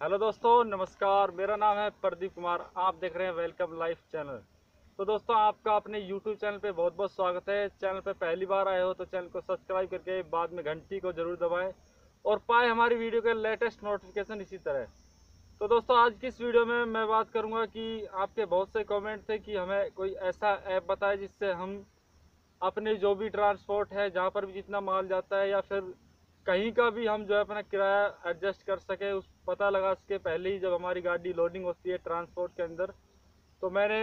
Hello दोस्तों, नमस्कार। मेरा नाम है प्रदीप कुमार। आप देख रहे हैं वेलकम लाइफ चैनल। तो दोस्तों, आपका अपने यूट्यूब चैनल पे बहुत बहुत स्वागत है। चैनल पे पहली बार आए हो तो चैनल को सब्सक्राइब करके बाद में घंटी को ज़रूर दबाएँ और पाए हमारी वीडियो के लेटेस्ट नोटिफिकेशन इसी तरह। तो दोस्तों, आज की इस वीडियो में मैं बात करूँगा कि आपके बहुत से कॉमेंट थे कि हमें कोई ऐसा ऐप बताए जिससे हम अपने जो भी ट्रांसपोर्ट है, जहाँ पर भी जितना माल जाता है या फिर कहीं का भी हम जो है अपना किराया एडजस्ट कर सके, उस पता लगा सके। पहले ही जब हमारी गाड़ी लोडिंग होती है ट्रांसपोर्ट के अंदर तो मैंने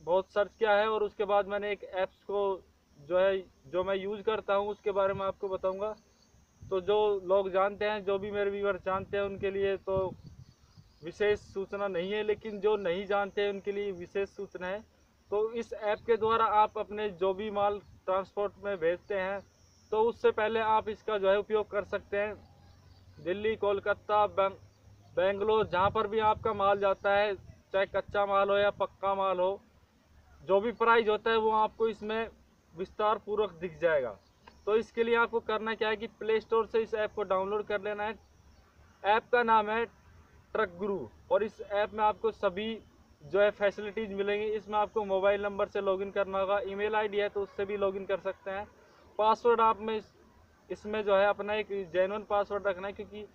बहुत सर्च किया है और उसके बाद मैंने एक ऐप्स को जो है, जो मैं यूज़ करता हूँ, उसके बारे में आपको बताऊँगा। तो जो लोग जानते हैं, जो भी मेरे व्यूवर जानते हैं, उनके लिए तो विशेष सूचना नहीं है, लेकिन जो नहीं जानते हैं, उनके लिए विशेष सूचना है। तो इस ऐप के द्वारा आप अपने जो भी माल ट्रांसपोर्ट में भेजते हैं तो उससे पहले आप इसका जो है उपयोग कर सकते हैं। दिल्ली, कोलकाता बेंगलोर, जहाँ पर भी आपका माल जाता है, चाहे कच्चा माल हो या पक्का माल हो, जो भी प्राइस होता है वो आपको इसमें विस्तार पूर्वक दिख जाएगा। तो इसके लिए आपको करना क्या है कि प्ले स्टोर से इस ऐप को डाउनलोड कर लेना है। ऐप का नाम है ट्रक गुरु और इस ऐप में आपको सभी जो है फैसिलिटीज़ मिलेंगी। इसमें आपको मोबाइल नंबर से लॉगिन करना होगा, ईमेल आईडी है तो उससे भी लॉगिन कर सकते हैं। पासवर्ड आप में इसमें जो है अपना एक जेनुअन पासवर्ड रखना है, क्योंकि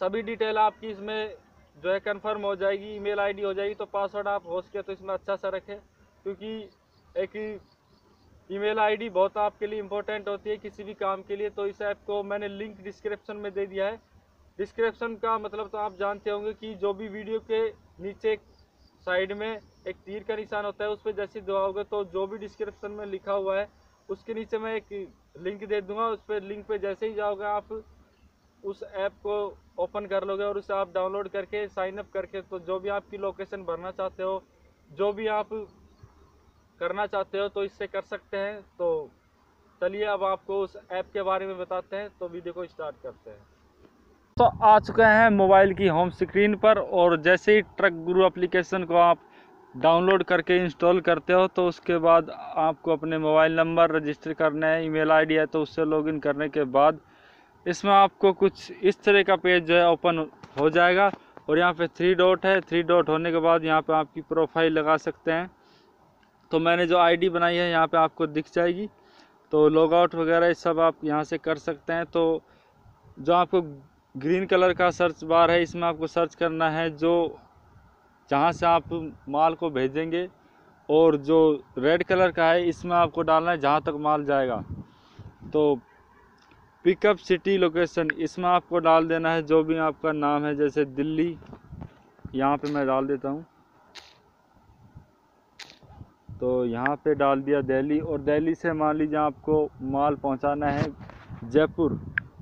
सभी डिटेल आपकी इसमें जो है कंफर्म हो जाएगी ईमेल आईडी हो जाएगी तो पासवर्ड आप हो सके तो इसमें अच्छा सा रखें। क्योंकि एक ईमेल आईडी बहुत आपके लिए इम्पोर्टेंट होती है किसी भी काम के लिए तो इस ऐप को मैंने लिंक डिस्क्रिप्शन में दे दिया है। डिस्क्रिप्शन का मतलब तो आप जानते होंगे कि जो भी वीडियो के नीचे साइड में एक तीर का निशान होता है, उस पर जैसे दबाओगे तो जो भी डिस्क्रिप्शन में लिखा हुआ है उसके नीचे मैं एक लिंक दे दूँगा, उस पर लिंक पे जैसे ही जाओगे आप उस ऐप को ओपन कर लोगे और उसे आप डाउनलोड करके साइन अप करके तो जो भी आपकी लोकेशन भरना चाहते हो, जो भी आप करना चाहते हो तो इससे कर सकते हैं। तो चलिए अब आपको उस ऐप के बारे में बताते हैं तो वीडियो को स्टार्ट करते हैं। तो आ चुके हैं मोबाइल की होम स्क्रीन पर, और जैसे ही ट्रक गुरु एप्लीकेशन को आप डाउनलोड करके इंस्टॉल करते हो तो उसके बाद आपको अपने मोबाइल नंबर रजिस्टर करना है, ईमेल आईडी है तो उससे लॉगिन करने के बाद इसमें आपको कुछ इस तरह का पेज जो है ओपन हो जाएगा। और यहाँ पे थ्री डॉट है थ्री डॉट होने के बाद यहाँ पे आपकी प्रोफ़ाइल लगा सकते हैं। तो मैंने जो आईडी बनाई है, यहाँ पे आपको दिख जाएगी। तो लॉग आउट वगैरह सब आप यहाँ से कर सकते हैं। तो जो आपको ग्रीन कलर का सर्च बार है, इसमें आपको सर्च करना है, जो जहाँ से आप माल को भेजेंगे और जो रेड कलर का है, इसमें आपको डालना है जहाँ तक माल जाएगा। तो पिकअप सिटी लोकेशन इसमें आपको डाल देना है जो भी आपका नाम है, जैसे दिल्ली, यहाँ पे मैं डाल देता हूँ। तो यहाँ पे डाल दिया दिल्ली, और दिल्ली से मान लीजिए आपको माल पहुँचाना है जयपुर।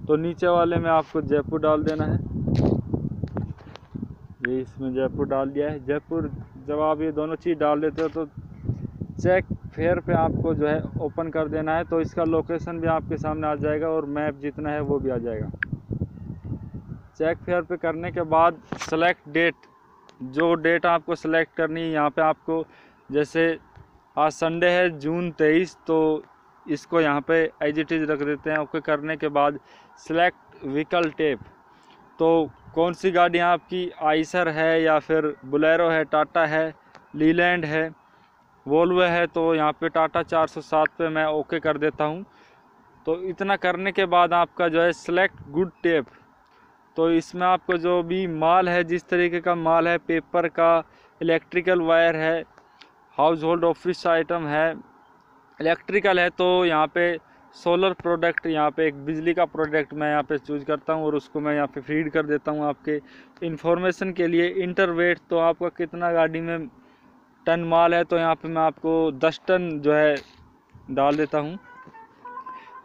तो नीचे वाले में आपको जयपुर डाल देना है। ये इसमें जयपुर डाल दिया है। जयपुर जब आप ये दोनों चीज़ डाल देते हो तो चेक फेयर पे आपको जो है ओपन कर देना है। तो इसका लोकेशन भी आपके सामने आ जाएगा और मैप जितना है वो भी आ जाएगा। चेक फेयर पे करने के बाद सेलेक्ट डेट जो डेट आपको सेलेक्ट करनी है, यहाँ पे आपको जैसे आज संडे है जून तेईस तो इसको यहाँ पे एज इट इज़ रख देते हैं। ओके करने के बाद सेलेक्ट व्हीकल टेप तो कौन सी गाड़ियाँ आपकी आइसर है या फिर बुलेरो है टाटा है लीलैंड है वोल्वो है तो यहाँ पे टाटा 407 पे मैं ओके कर देता हूँ। तो इतना करने के बाद आपका जो है सेलेक्ट गुड टेप तो इसमें आपको जो भी माल है, जिस तरीके का माल है, पेपर का इलेक्ट्रिकल वायर है हाउस होल्ड ऑफ़िस आइटम है इलेक्ट्रिकल है तो यहाँ पे सोलर प्रोडक्ट यहाँ पे, एक बिजली का प्रोडक्ट मैं यहाँ पे चूज़ करता हूँ और उसको मैं यहाँ पे फ़ीड कर देता हूँ आपके इन्फॉर्मेशन के लिए। इंटरवेट तो आपका कितना गाड़ी में टन माल है तो यहाँ पे मैं आपको दस टन जो है डाल देता हूँ।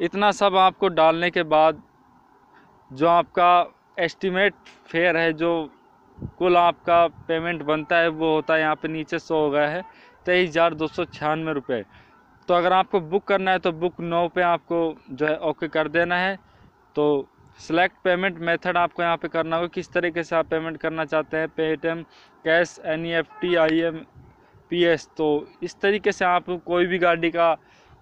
इतना सब आपको डालने के बाद जो आपका एस्टिमेट फेयर है, जो कुल आपका पेमेंट बनता है, वो होता है यहाँ पे नीचे सो हो गया है, तेईस हज़ार दो सौ छियानवे रुपये। तो अगर आपको बुक करना है तो बुक नो पे आपको जो है ओके कर देना है। तो सिलेक्ट पेमेंट मेथड आपको यहाँ पे करना होगा। किस तरीके से आप पेमेंट करना चाहते हैं? Paytm cash N E F T I M P S तो इस तरीके से आप कोई भी गाड़ी का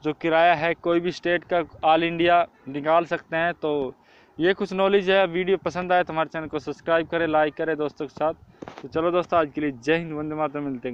जो किराया है, कोई भी स्टेट का ऑल इंडिया निकाल सकते हैं। तो ये कुछ नॉलेज है। वीडियो पसंद आए तो हमारे चैनल को सब्सक्राइब करें लाइक करें दोस्तों के साथ। तो चलो दोस्तों, आज के लिए जय हिंद, वंदे मातरम, मिलते हैं।